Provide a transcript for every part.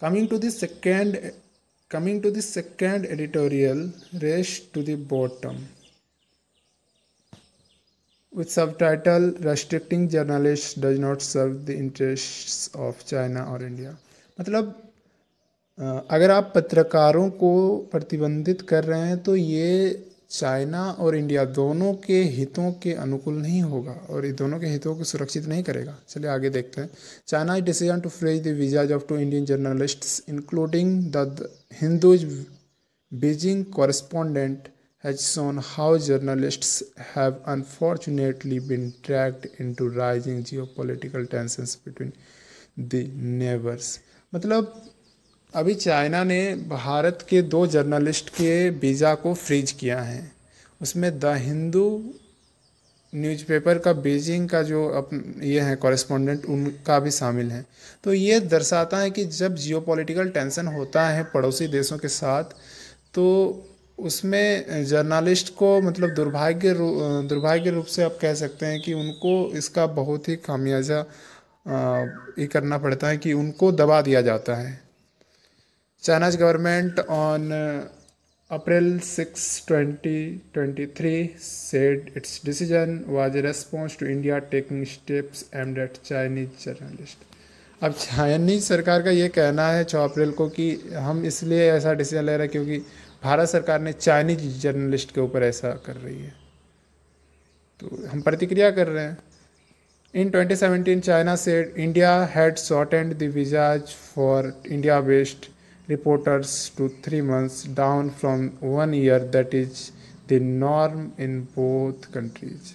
coming to the second coming to the second editorial race to the bottom with subtitle restricting journalists does not serve the interests of china or india मतलब अगर आप पत्रकारों को प्रतिबंधित कर रहे हैं तो ये चाइना और इंडिया दोनों के हितों के अनुकूल नहीं होगा और ये दोनों के हितों को सुरक्षित नहीं करेगा। चलिए आगे देखते हैं। China decision to freeze the visas of two Indian journalists including the Hindu's Beijing correspondent has shown how journalists have unfortunately been tracked into rising geopolitical tensions between the neighbours मतलब अभी चाइना ने भारत के दो journalist के visa को freeze किया है। उसमें द हिंदू न्यूज़पेपर का बीजिंग का जो अप, ये है कॉरेस्पॉन्डेंट उनका भी शामिल है। तो ये दर्शाता है कि जब जियोपॉलिटिकल टेंशन होता है पड़ोसी देशों के साथ तो उसमें जर्नलिस्ट को मतलब दुर्भाग्य दुर्भाग्य रूप से आप कह सकते हैं कि उनको इसका बहुत ही खामियाजा ये करना पड़ता है कि उनको दबा दिया जाता है। China's government on uh, April 6, 2023 said its decision was a response to India taking steps aimed at Chinese journalists. अब चाइनीज़ सरकार का ये कहना है छः अप्रैल को कि हम इसलिए ऐसा डिसीज़न ले रहे हैं क्योंकि भारत सरकार ने चाइनीज़ जर्नलिस्ट के ऊपर ऐसा कर रही है तो हम प्रतिक्रिया कर रहे हैं इन 2017 चाइना से India had shortened the visas for India based reporters to three months, down from one year, that is the norm in both countries.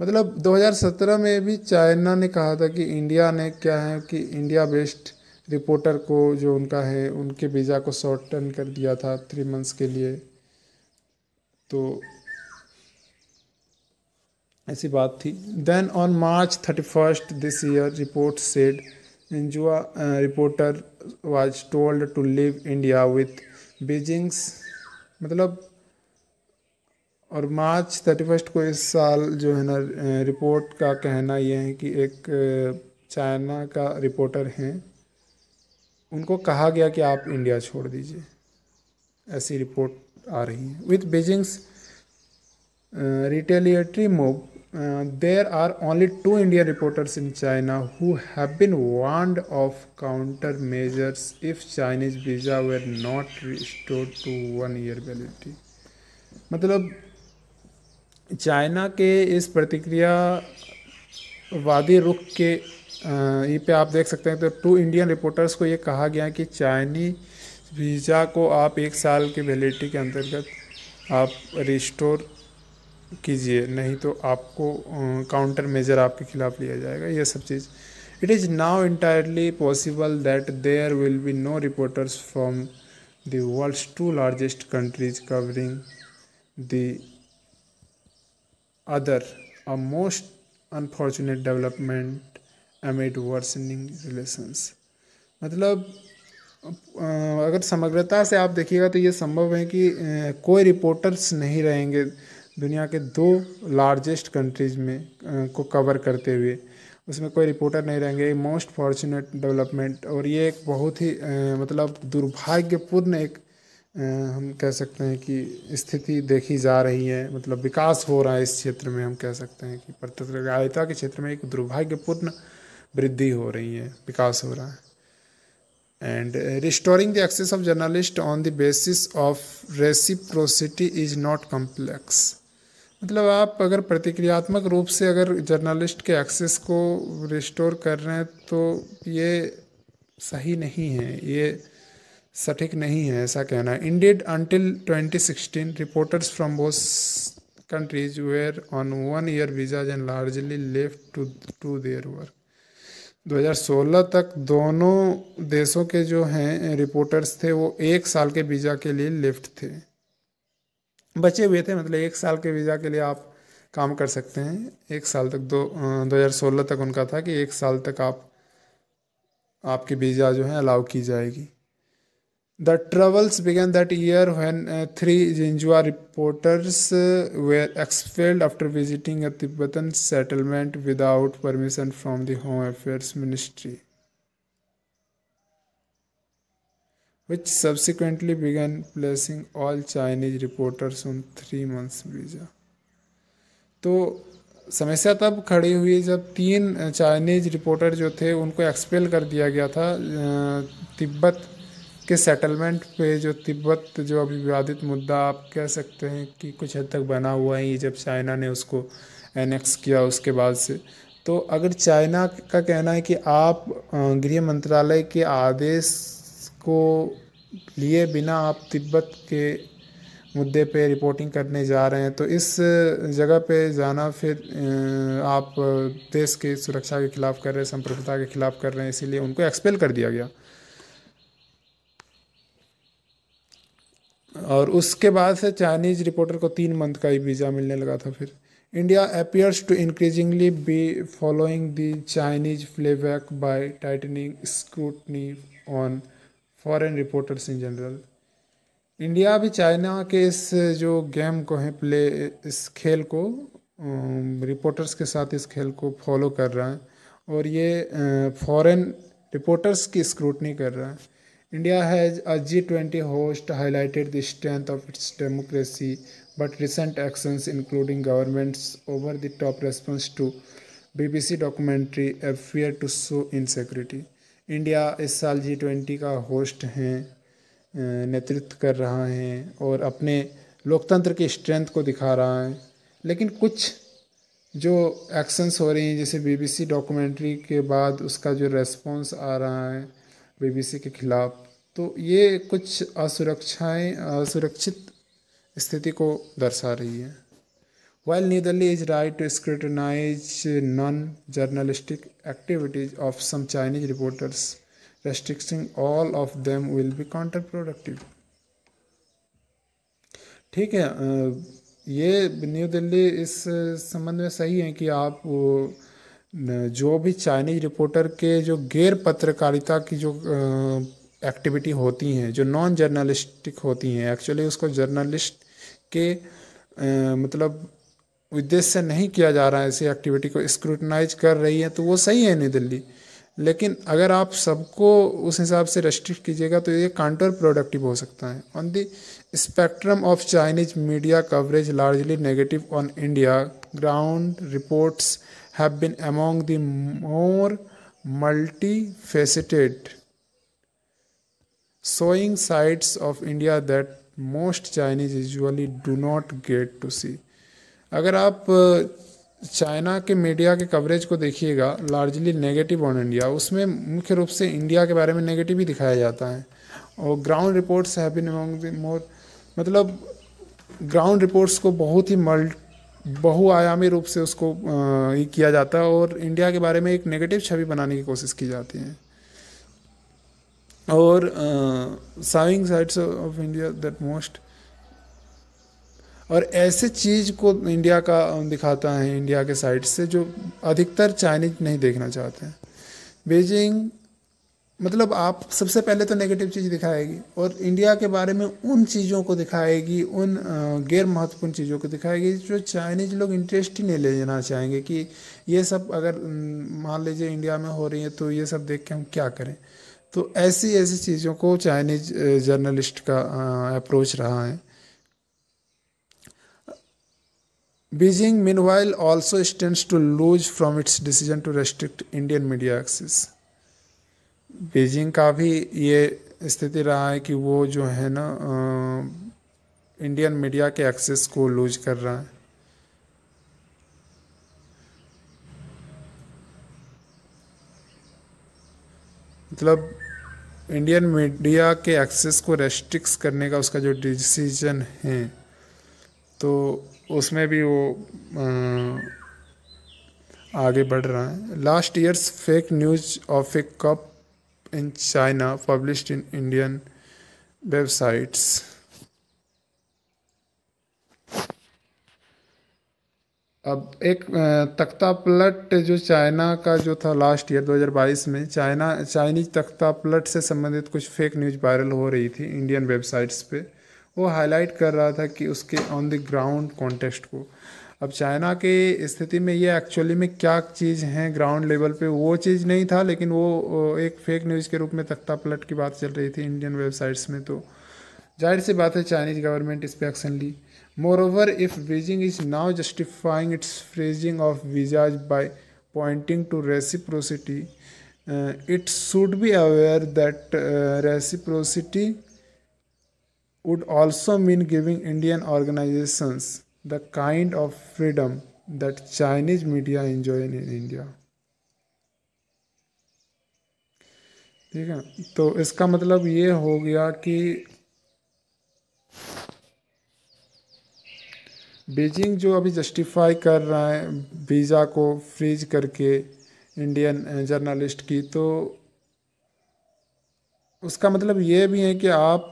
मतलब 2017 में भी चाइना ने कहा था कि इंडिया ने क्या है कि इंडिया बेस्ड रिपोर्टर को जो उनका है उनके वीज़ा को शॉर्टन कर दिया था थ्री मंथ्स के लिए तो ऐसी बात थी then on March thirty first this year report said Injua uh, reporter was told to leave India with Beijing's मतलब और मार्च थर्टी फ़र्स्ट को इस साल जो है ना रिपोर्ट का कहना यह है कि एक चाइना का रिपोर्टर हैं। उनको कहा गया कि आप इंडिया छोड़ दीजिए। ऐसी रिपोर्ट आ रही है। With Beijing's retaliatory move Uh, there are only two Indian reporters in China who have been warned of countermeasures if Chinese visa were not restored to one year validity. मतलब China के इस प्रतिक्रिया वादी रुख के ये पे आप देख सकते हैं तो टू इंडियन रिपोर्टर्स को ये कहा गया कि चाइनीज़ वीज़ा को आप एक साल के वैलिडिटी के अंतर्गत आप रिस्टोर कीजिए, नहीं तो आपको काउंटर मेजर आपके खिलाफ लिया जाएगा, ये सब चीज़। It is now entirely possible that there will be no reporters from the world's two largest countries covering the other a most unfortunate development amid worsening relations मतलब अगर समग्रता से आप देखिएगा तो ये संभव है कि कोई रिपोर्टर्स नहीं रहेंगे। दुनिया के दो लार्जेस्ट कंट्रीज़ में को कवर करते हुए। उसमें कोई रिपोर्टर नहीं रहेंगे। मोस्ट फॉर्चुनेट डेवलपमेंट और ये एक बहुत ही मतलब दुर्भाग्यपूर्ण एक हम कह सकते हैं कि स्थिति देखी जा रही है। मतलब विकास हो रहा है इस क्षेत्र में, हम कह सकते हैं कि पत्रकारिता के क्षेत्र में एक दुर्भाग्यपूर्ण वृद्धि हो रही है, विकास हो रहा है। And restoring the access of journalist on the basis of reciprocity is not complex मतलब आप अगर प्रतिक्रियात्मक रूप से अगर जर्नलिस्ट के एक्सेस को रिस्टोर कर रहे हैं तो ये सही नहीं है, ये सटीक नहीं है ऐसा कहना indeed until 2016 reporters from both countries were on one year visas and largely left to to their work 2016 तक दोनों देशों के जो हैं रिपोर्टर्स थे, वो एक साल के वीज़ा के लिए लिफ्ट थे। बचे हुए थे मतलब एक साल के वीज़ा के लिए आप काम कर सकते हैं। एक साल तक, दो दो हज़ार सोलह तक उनका था कि एक साल तक आप, आपकी वीज़ा जो है अलाउ की जाएगी। The troubles began that year when three जिंजुआ reporters were expelled after visiting a Tibetan settlement without permission from the home affairs ministry. Which subsequently began placing all Chinese reporters on three months visa. तो समस्या तब खड़ी हुई जब तीन Chinese reporter जो थे, उनको एक्सपेल कर दिया गया था तिब्बत के सेटलमेंट पे जो तिब्बत जो अभी विवादित मुद्दा आप कह सकते हैं कि कुछ हद तक बना हुआ है जब चाइना ने उसको एनेक्स किया उसके बाद से तो अगर चाइना का कहना है कि आप गृह मंत्रालय के आदेश को लिए बिना आप तिब्बत के मुद्दे पे रिपोर्टिंग करने जा रहे हैं तो इस जगह पे जाना फिर आप देश की सुरक्षा के खिलाफ कर रहे हैं, संप्रभुता के खिलाफ कर रहे हैं, इसीलिए उनको एक्सपेल कर दिया गया। और उसके बाद से चाइनीज़ रिपोर्टर को तीन मंथ का ही वीज़ा मिलने लगा था फिर। India appears to increasingly be following the Chinese playbook by tightening scrutiny on foreign reporters in general India भी चाइना के इस, जो गेम को है प्ले इस खेल को um, रिपोर्टर्स के साथ इस खेल को फॉलो कर रहा है। और ये uh, फॉरेन रिपोर्टर्स की स्क्रूटनी कर रहा है। India has a G twenty host highlighted the strength of its democracy but recent actions including government's over the top response to B B C documentary F to show insecurity India इस साल G twenty का host हैं नेतृत्व कर रहा है और अपने लोकतंत्र की स्ट्रेंथ को दिखा रहा है। लेकिन कुछ जो एक्शंस हो रही हैं, जैसे बीबीसी डॉक्यूमेंट्री के बाद उसका जो रेस्पॉन्स आ रहा है बीबीसी के खिलाफ तो ये कुछ असुरक्षाएँ, असुरक्षित स्थिति को दर्शा रही है। New Delhi is right to scrutinise non journalistic activities of some Chinese reporters restricting all of them will be counter productive ठीक है ये न्यू दिल्ली इस संबंध में सही है कि आप जो भी चाइनीज़ रिपोर्टर के जो गैर पत्रकारिता की जो एक्टिविटी होती हैं, जो नॉन जर्नलिस्टिक होती हैं एक्चुअली उसको जर्नलिस्ट के मतलब उद्देश्य से नहीं किया जा रहा है, ऐसी एक्टिविटी को स्क्रूटनाइज कर रही है तो वो सही है नई दिल्ली लेकिन अगर आप सबको उस हिसाब से रेस्ट्रिक्ट कीजिएगा तो ये काउंटर प्रोडक्टिव हो सकता है on the spectrum of Chinese media coverage largely negative on India ground reports have been among the more multi faceted showing sides of India that most Chinese usually do not get to see. अगर आप China के media के coverage को देखिएगा largely negative on India उसमें मुख्य रूप से इंडिया के बारे में नेगेटिव ही दिखाया जाता है। और ground reports have been the more मतलब ग्राउंड रिपोर्ट्स को बहुत ही मल्ट बहुआयामी रूप से उसको आ, किया जाता है और इंडिया के बारे में एक नेगेटिव छवि बनाने की कोशिश की जाती है। और showing sides of India that most और ऐसे चीज़ को इंडिया का दिखाता है, इंडिया के साइड से जो अधिकतर चाइनीज़ नहीं देखना चाहते हैं। बीजिंग मतलब आप सबसे पहले तो नेगेटिव चीज़ दिखाएगी और इंडिया के बारे में उन चीज़ों को दिखाएगी, उन गैर महत्वपूर्ण चीज़ों को दिखाएगी जो चाइनीज़ लोग इंटरेस्ट ही नहीं लेना चाहेंगे कि ये सब अगर मान लीजिए इंडिया में हो रही है तो ये सब देख के हम क्या करें। तो ऐसी ऐसी चीज़ों को चाइनीज़ जर्नलिस्ट का अप्रोच रहा है। Meanwhile also stand to lose from its decision to restrict Indian media access Beijing का भी ये स्थिति रहा है कि वो जो है ना इंडियन मीडिया के एक्सेस को लूज कर रहा है। मतलब इंडियन मीडिया के एक्सेस को रेस्ट्रिक्स करने का उसका जो डिसीज़न है तो उसमें भी वो आगे बढ़ रहा है। Last year's fake news of a cup in China published in Indian websites अब एक तख्ता पलट जो चाइना का जो था लास्ट ईयर 2022 में, चाइना, चाइनीज़ तख्ता पलट से संबंधित कुछ फेक न्यूज़ वायरल हो रही थी इंडियन वेबसाइट्स पे। वो हाईलाइट कर रहा था कि उसके ऑन द ग्राउंड कॉन्टेक्स्ट को। अब चाइना के स्थिति में ये एक्चुअली में क्या चीज़ है ग्राउंड लेवल पे, वो चीज़ नहीं था, लेकिन वो एक फेक न्यूज़ के रूप में तख्ता पलट की बात चल रही थी इंडियन वेबसाइट्स में तो। ज़ाहिर सी बात है चाइनीज़ गवर्नमेंट इस पर action Lee. More if Beijing is now justifying its freezing of visas by pointing to reciprocity it should be aware that reciprocity would also mean giving Indian organizations the kind of freedom that Chinese media enjoy in India. ठीक है तो इसका मतलब ये हो गया कि Beijing जो अभी जस्टिफाई कर रहा है वीज़ा को फ्रीज करके इंडियन जर्नलिस्ट की तो उसका मतलब ये भी है कि आप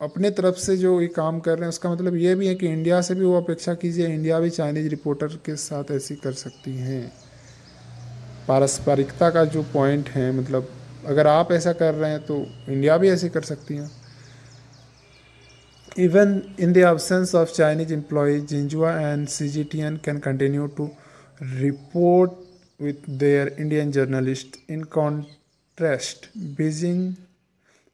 अपने तरफ़ से जो ये काम कर रहे हैं, उसका मतलब ये भी है कि इंडिया से भी वो अपेक्षा कीजिए इंडिया भी चाइनीज़ रिपोर्टर के साथ ऐसी कर सकती हैं। पारस्परिकता का जो पॉइंट है मतलब अगर आप ऐसा कर रहे हैं तो इंडिया भी ऐसे कर सकती हैं। Even in the absence of Chinese employees जिंजुआ and C G T N can continue to report with their Indian journalist in contrast Beijing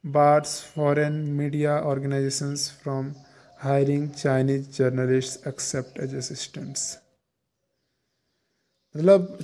bars foreign media organizations from hiring Chinese journalists except as assistants मतलब